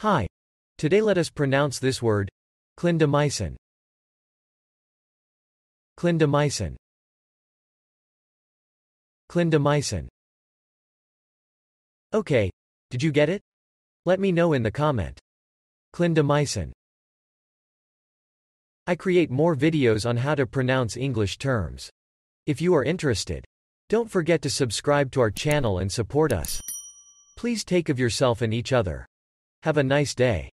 Hi. Today let us pronounce this word, clindamycin. Clindamycin. Clindamycin. Okay, did you get it? Let me know in the comment. Clindamycin. I create more videos on how to pronounce English terms. If you are interested, don't forget to subscribe to our channel and support us. Please take of yourself and each other. Have a nice day.